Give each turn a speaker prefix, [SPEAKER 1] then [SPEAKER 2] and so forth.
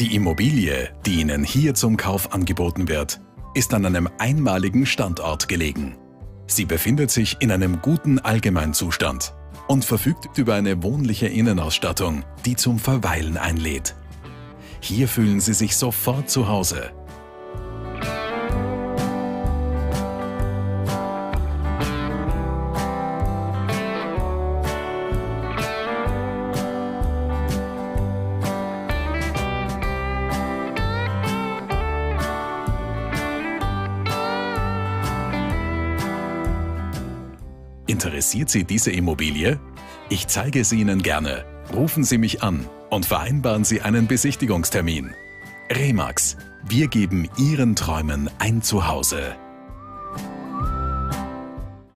[SPEAKER 1] Die Immobilie, die Ihnen hier zum Kauf angeboten wird, ist an einem einmaligen Standort gelegen. Sie befindet sich in einem guten Allgemeinzustand und verfügt über eine wohnliche Innenausstattung, die zum Verweilen einlädt. Hier fühlen Sie sich sofort zu Hause Interessiert Sie diese Immobilie? Ich zeige sie Ihnen gerne. Rufen Sie mich an und vereinbaren Sie einen Besichtigungstermin. Remax, wir geben Ihren Träumen ein Zuhause.